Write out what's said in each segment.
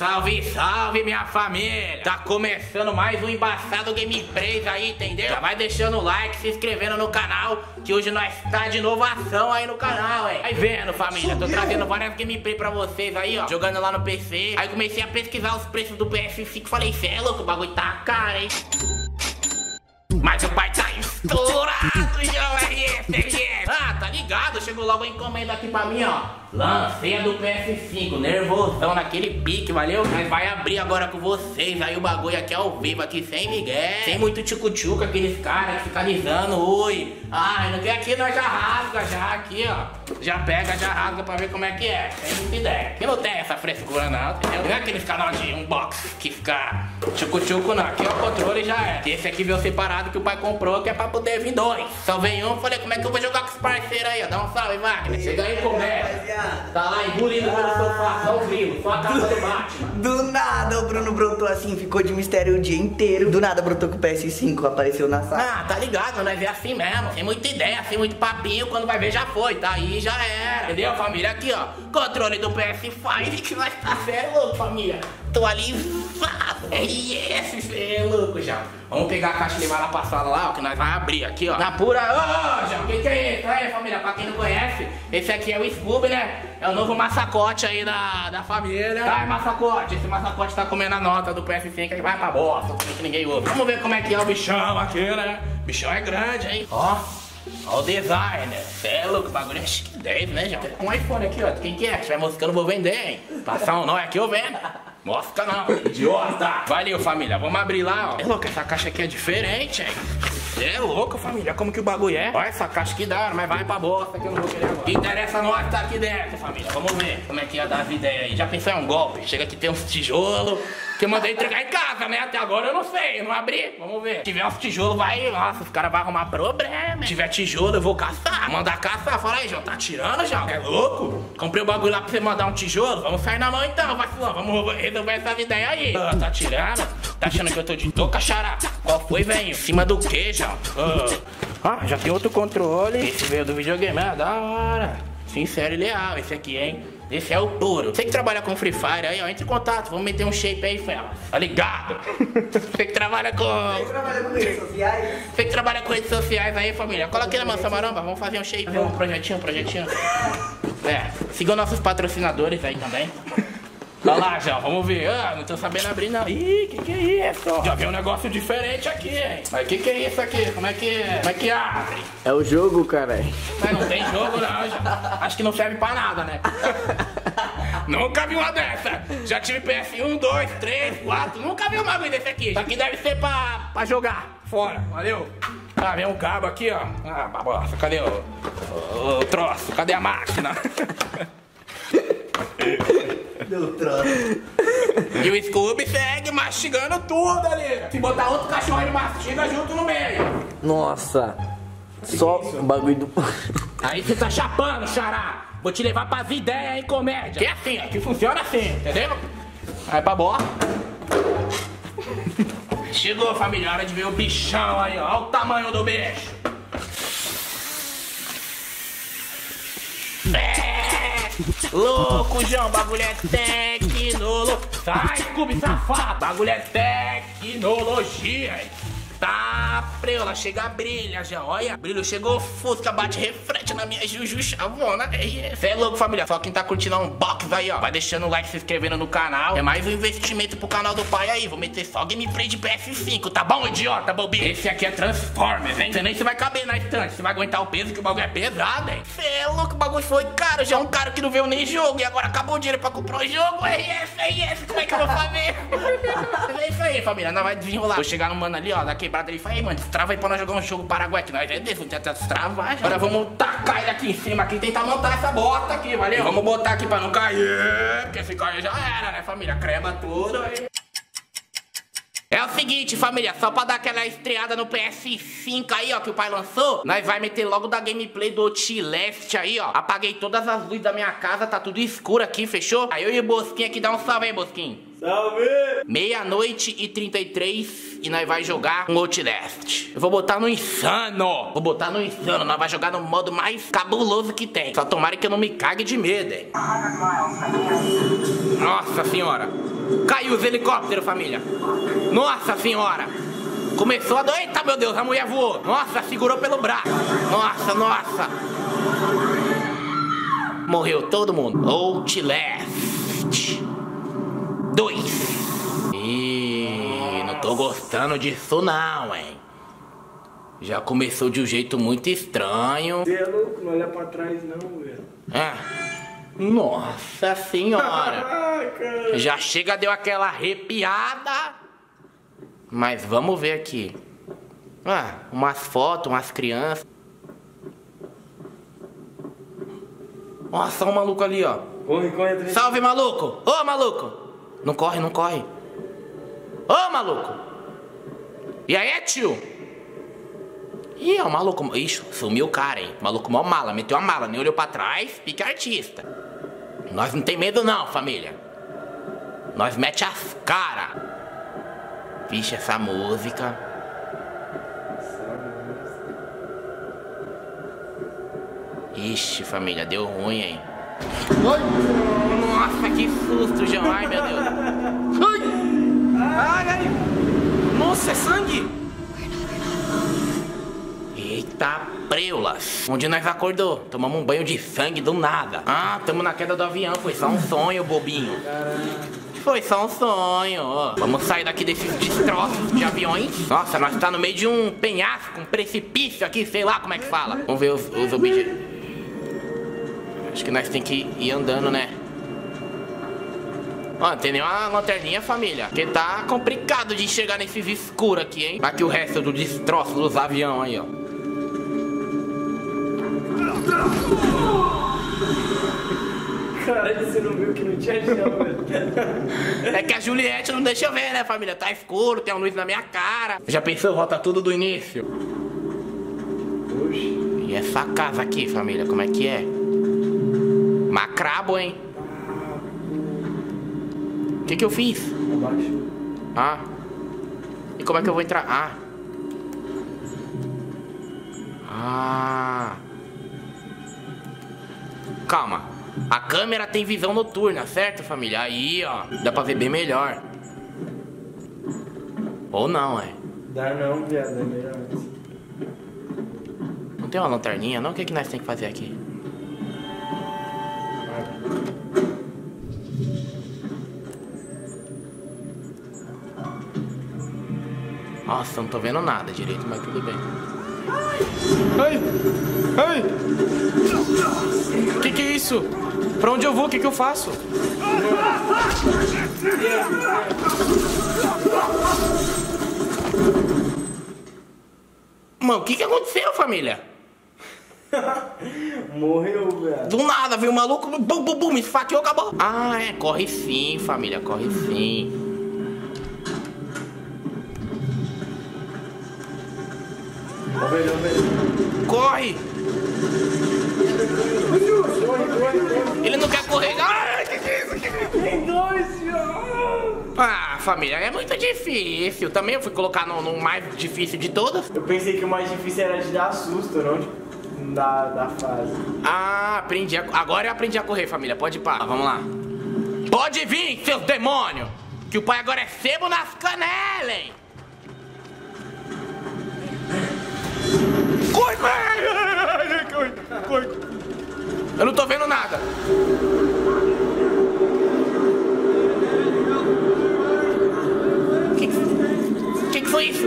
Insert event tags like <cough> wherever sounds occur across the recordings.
Salve, salve minha família! Tá começando mais um embaçado gameplays aí, entendeu? Já vai deixando o like, se inscrevendo no canal, que hoje nós tá de inovação aí no canal, hein? Vai vendo, família, tô trazendo várias gameplays pra vocês aí, ó, jogando lá no PC. Aí comecei a pesquisar os preços do PS5, falei, cê é louco, o bagulho tá caro, hein? Mas o pai tá estourado, João RS, Ah, tá ligado? Chegou logo a encomenda aqui pra mim, ó. Lanceia do PS5, nervosão naquele pique, valeu? Mas vai abrir agora com vocês. Aí o bagulho aqui ao vivo, aqui sem migué. Sem muito tchucu-tchucu, aqueles caras que ficam alisando. Oi. Ai, não tem aqui, nós já rasga já aqui, ó. Já pega, já rasga pra ver como é que é. Sem muita ideia. Aqui não tem essa frescura não, entendeu? Não é aqueles canal de unbox que fica tchucu-tchucu não. Aqui é o controle já é. Esse aqui veio separado que o pai comprou, que é pra poder vir dois. Só vem um, falei, como é que eu vou jogar com os parceiros aí, ó? Dá um salve, máquina. Chega aí e começa. Tá lá engolindo pelo sofá, só o grilo, só a capa do Batman. Do nada o Bruno brotou assim, ficou de mistério o dia inteiro. Do nada brotou com o PS5, apareceu na sala. Ah, tá ligado, nós é assim mesmo, sem muita ideia, sem muito papinho, quando vai ver já foi, tá aí já era. Entendeu, família? Aqui, ó, controle do PS5 <laughs> que vai estar sério, família. Tô. É yes, <laughs> é louco já. Vamos pegar a caixa e levar lá pra sala lá, ó, que nós vai abrir aqui, ó. Na pura, ô, já, o que que é isso? Aí, família, pra quem não conhece, esse aqui é o Scooby, né? É o novo massacote aí da, da família. Ai, massacote, esse massacote tá comendo a nota do PS5 aí vai pra bosta, que ninguém ouve. Vamos ver como é que é o bichão aqui, né? O bichão é grande, hein? Ó. Ó o designer, cê é louco, o bagulho é chique 10, né, já? Um iPhone aqui, ó, quem que é? Se tiver moscando, eu vou vender, hein? Passar um nó aqui, eu vendo. Mosca não, idiota! Valeu, família, vamos abrir lá, ó. É louco, essa caixa aqui é diferente, hein? É louco, família, como que o bagulho é? Olha essa caixa que dá, mas vai pra bosta que eu não vou querer agora. Que interessa nós tá aqui dentro, família. Vamos ver como é que ia dar as ideias aí. Já pensou em um golpe? Chega aqui, tem uns tijolos que eu mandei entregar em casa, né? Até agora eu não sei, eu não abri. Vamos ver. Se tiver uns tijolos, vai. Nossa, os caras vão arrumar problema. Se tiver tijolo, eu vou caçar. Mandar caçar. Fala aí, João, tá tirando, João? É louco? Comprei o bagulho lá pra você mandar um tijolo. Vamos sair na mão então, vacilão. Vamos resolver essas ideias aí. Ah, tá tirando? Tá achando que eu tô de toca, xará? Qual foi, velho? Em cima do que, João? Ah. ah, já tem outro controle. Esse veio do videogame, é da hora. Sincero e leal, esse aqui, hein? Esse é o touro. Você que trabalha com Free Fire aí, ó, entre em contato. Vamos meter um shape aí, fela. Tá ligado? <laughs> Você que trabalha com. Você trabalha com redes sociais? Você que trabalha com redes sociais aí, família. Cola aqui na maçã maramba, vamos fazer um shape. Um projetinho, um projetinho. <laughs> É, sigam nossos patrocinadores aí também. Olha lá, já, vamos ver. Ah, não tô sabendo abrir não. Ih, que que é isso? Já veio um negócio diferente aqui, hein? Mas que que é isso aqui? Como é que, como é que abre? É o jogo, cara. Mas não tem jogo não, já. Acho que não serve pra nada, né? <laughs> Nunca vi uma dessa. Já tive PS1, 2, 3, 4. Nunca vi um bagulho desse aqui. Isso aqui deve ser pra, pra jogar fora. Valeu? Ah, vem um cabo aqui, ó. Ah, babosa. Cadê o, o, o troço? Cadê a máquina? <laughs> Troço. E o Scooby segue mastigando tudo ali. Se botar outro cachorro, ele mastiga junto no meio. Nossa. Só o bagulho do. Aí você tá chapando, xará. Vou te levar pras ideias, hein, comédia. Que é assim, ó, que funciona assim, entendeu? Aí pra bola. Chegou, família, hora de ver o bichão aí, ó. Olha o tamanho do bicho. É, louco, João, bagulho é tecnologia. Sai, Scooby, safado. Bagulho é tecnologia, preula, chega brilha já, olha. Brilho chegou, fusca, bate reflete na minha juju chavona. Cê é louco, família. Só quem tá curtindo um box aí, ó. Vai deixando o like, se inscrevendo no canal. É mais um investimento pro canal do pai aí. Vou meter só gameplay de PS5, tá bom, idiota, bobinho? Esse aqui é Transformers, hein? Você nem se vai caber na estante. Você vai aguentar o peso, que o bagulho é pesado, hein? Cê é louco, o bagulho foi caro. Já é um cara que não veio nem jogo. E agora acabou o dinheiro pra comprar o jogo. É é esse. Como é que eu vou fazer? <laughs> é isso aí, família. Nós vai desenrolar. Vou chegar no mano ali, ó, da quebrada. Ele fala, aí, mano, destrava aí pra nós jogar um jogo Paraguai. Que nós é vamos tentar destravar. já. Agora vamos tacar ele aqui em cima aqui e tentar montar essa bota aqui, valeu? Vamos botar aqui pra não cair. Porque se cair já era, né, família? Crema tudo aí. É o seguinte, família, só pra dar aquela estreada no PS5 aí, ó, que o pai lançou, nós vai meter logo da gameplay do Outlast aí, ó. Apaguei todas as luzes da minha casa, tá tudo escuro aqui, fechou? Aí eu e o Bosquinho aqui, dá um salve aí, Bosquinho. Salve! Meia-noite e 33 e nós vai jogar um Outlast. Eu vou botar no insano. Vou botar no insano. Nós vai jogar no modo mais cabuloso que tem. Só tomara que eu não me cague de medo, hein. Nossa senhora. Caiu os helicópteros, família. Nossa senhora. Começou a. Eita, meu Deus, a mulher voou. Nossa, segurou pelo braço. Nossa, nossa. Morreu todo mundo. Outlast. Dois. Ih, não tô gostando disso não, hein. Já começou de um jeito muito estranho. Você é louco, não olha pra trás não, velho. É. Nossa senhora. <laughs> Ah. Já chega, deu aquela arrepiada. Mas vamos ver aqui. Ah, umas fotos, umas crianças. Nossa, um maluco ali, ó. Corre, corre atrás. Salve, maluco! Ô, maluco! Não corre, não corre. Ô, maluco! E aí, tio? Ih, ó, o maluco. Ixi, sumiu o cara, hein? Maluco mó mala, meteu a mala, nem olhou pra trás, pique artista. Nós não tem medo não, família. Nós mete as cara. Vixe, essa música. Ixi, família, deu ruim, hein? Nossa, que susto, João. Ai, meu Deus. Ai, ai. Nossa, é sangue. Eita, preulas. Onde nós acordou? Tomamos um banho de sangue do nada. Ah, tamo na queda do avião. Foi só um sonho, bobinho. Foi só um sonho. Vamos sair daqui desses destroços de aviões. Nossa, nós tá no meio de um penhasco, um precipício aqui, sei lá como é que fala. Vamos ver os, os objetos. Acho que nós tem que ir andando, né? Não tem nenhuma lanterninha, família. Porque tá complicado de chegar nesses escuros aqui, hein? Aqui o resto do destroço dos aviões aí, ó. Caralho, você não viu que não tinha chão, velho. <laughs> É que a Juliette não deixa eu ver, né, família? Tá escuro, tem uma luz na minha cara. Já pensou? Volta tudo do início. Oxi. E essa casa aqui, família, como é que é? Macrabo, hein? O que que eu fiz? Ah. E como é que eu vou entrar? Ah. Ah. Calma. A câmera tem visão noturna, certo, família? Aí, ó. Dá pra ver bem melhor. Ou não, é. Dá não, viado, é melhor antes. Não tem uma lanterninha, não? O que, que nós tem que fazer aqui? Nossa, não tô vendo nada direito, mas tudo bem. Ai! Ai! Que que é isso? Pra onde eu vou? O que que eu faço? Mano, o que que aconteceu, família? <laughs> Morreu, viado. Do nada, veio um maluco, bum, bum, bum, me esfaqueou, acabou. Ah, é, corre sim, família, corre sim. Corre! Ele não quer correr. Ai, que que é isso? Que que isso? Tem dois. Ah, família, é muito difícil. Também eu fui colocar no, no mais difícil de todas. Eu pensei que o mais difícil era de dar susto, não de, da, da fase. Ah, aprendi a, agora eu aprendi a correr, família. Pode ir pá, vamos lá. Pode vir, seus demônios! Que o pai agora é sebo nas canelas, hein? Eu não tô vendo nada. Que que, que foi isso?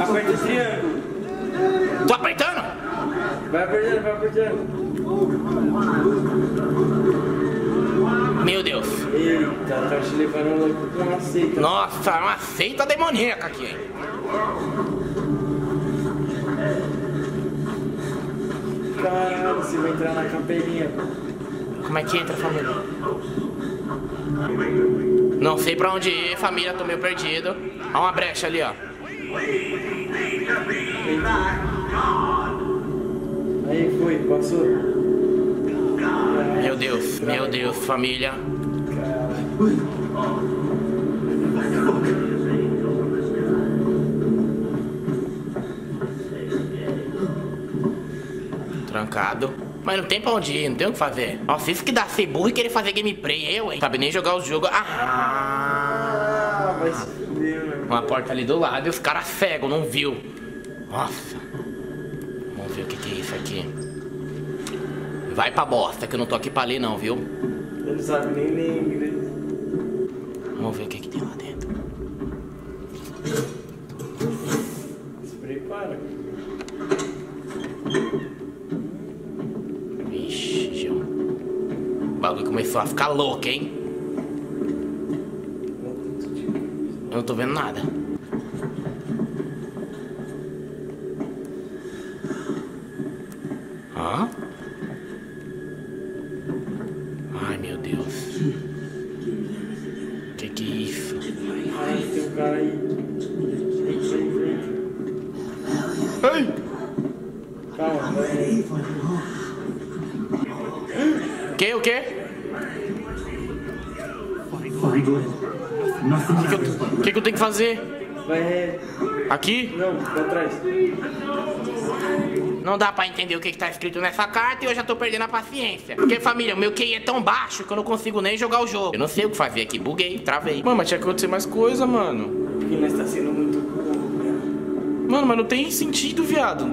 Aperta o triângulo. Tô apertando? Vai apertando, vai apertando. Meu Deus. Eita, tá te levando louco com uma seita. Nossa, é uma seita demoníaca aqui, hein? Caralho, você vai entrar na capelinha. Como é que entra, família? Não sei pra onde ir, família, tô meio perdido. Olha uma brecha ali, ó. Aí foi, passou. Meu Deus, meu Deus, família. Mas não tem pra onde ir, não tem o que fazer. Nossa, isso que dá ser burro e querer fazer gameplay, eu, hein? Sabe nem jogar o jogo. Ah! Vai se fuder, mano. Uma porta ali do lado e os caras cegos, não viu. Nossa. Vamos ver o que, que é isso aqui. Vai pra bosta, que eu não tô aqui pra ler não, viu? Ele não sabe nem ler inglês. Vamos ver o que, que tem lá dentro. Se prepara. Vixe, João. O bagulho começou a ficar louco, hein? Eu não tô vendo nada. Hã? Ai, meu Deus. Que que é isso? Ai, tem um cara aí. Ai! Calma. Que, o quê? O que, que eu- o que, eu tenho que fazer? Vai, é. Aqui? Não, pra trás. Não dá pra entender o que, que tá escrito nessa carta e eu já tô perdendo a paciência. Porque, família, o meu QI é tão baixo que eu não consigo nem jogar o jogo. Eu não sei o que fazer aqui, buguei, travei. Mano, mas tinha que acontecer mais coisa, mano. Porque nós tá sendo muito. Mano, mas não tem sentido, viado.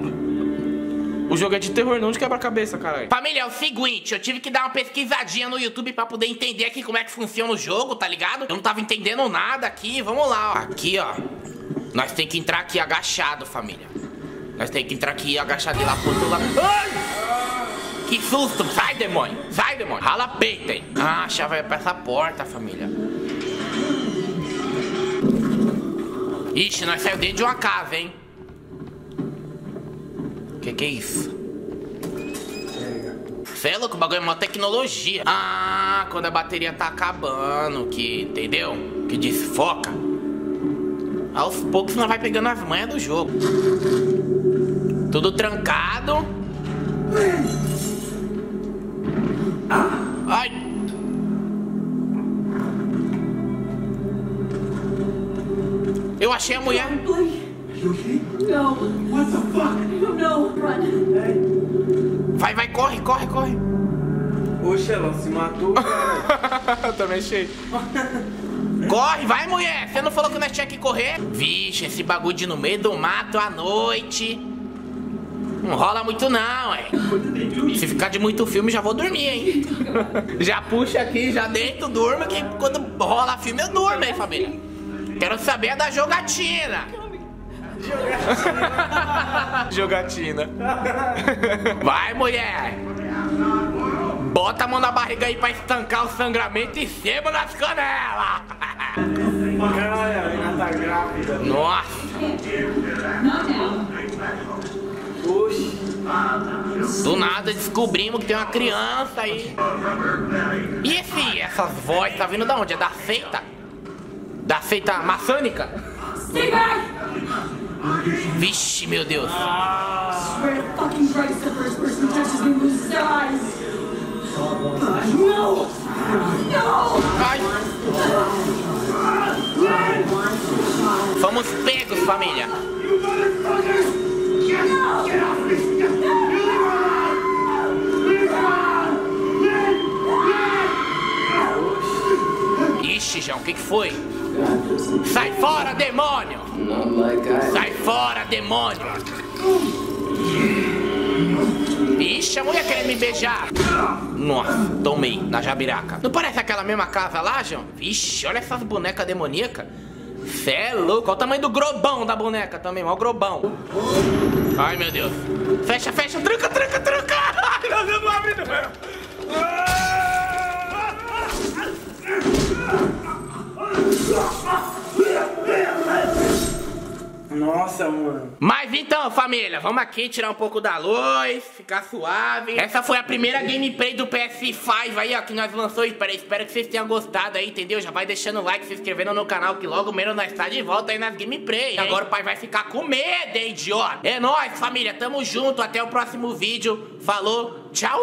O jogo é de terror, não de quebra-cabeça, caralho. Família, é o seguinte, eu tive que dar uma pesquisadinha no YouTube pra poder entender aqui como é que funciona o jogo, tá ligado? Eu não tava entendendo nada aqui, vamos lá, ó. Aqui, ó. Nós tem que entrar aqui agachado, família. Nós tem que entrar aqui agachado e lá pro outro lado. Ai! Que susto! Sai, demônio! Sai, demônio! Rala peito, hein? Ah, a chave é pra essa porta, família. Ixi, nós saímos dentro de uma casa, hein? Que que é isso? Cê é louco, o bagulho é uma tecnologia. Ah, quando a bateria tá acabando, que, entendeu? Que desfoca. Aos poucos nós vai pegando as manhas do jogo. Tudo trancado. Ai. Eu achei a mulher. You okay? No, What the fuck? no, run. Vai, vai, corre, corre, corre. Oxe, ela se matou, <laughs> cara. Também achei. Corre, vai, mulher. Você não falou que nós tinha que correr? Vixe, esse bagulho de no meio do mato à noite. Não rola muito não, é. Se ficar de muito filme, já vou dormir, hein? <laughs> já puxa aqui, já deito, durmo, que quando rola filme eu durmo, hein, família? Quero saber da jogatina. Jogatina. Vai, mulher. Bota a mão na barriga aí pra estancar o sangramento e sebo nas canelas. Caralho, a menina tá grávida. Nossa. Do nada descobrimos que tem uma criança aí. E esse, essas vozes, tá vindo da onde? É da seita? Da seita maçônica? Stay back! Vixe, meu Deus. No! Ai. Fomos pegos, família. Ixi, João, o que, que foi? Sai fora, demônio! Sai fora, demônio! Ixi, a mulher querendo me beijar! Nossa, tomei na jabiraca. Não parece aquela mesma casa lá, João? Vixe, olha essas bonecas demoníacas. Cê é louco, olha o tamanho do grobão da boneca também, olha o grobão. Ai, meu Deus. Fecha, fecha, tranca, tranca, tranca! <laughs> Ai, meu Deus, não abre não! Nossa, mano. Mas então, família, vamos aqui tirar um pouco da luz, ficar suave. Essa foi a primeira gameplay do PS5 aí, ó, que nós lançou. Espero, espero que vocês tenham gostado aí, entendeu? Já vai deixando o like, se inscrevendo no canal, que logo menos nós tá de volta aí nas gameplay. hein? Agora o pai vai ficar com medo, hein, idiota? É nóis, família, tamo junto, até o próximo vídeo. Falou, tchau!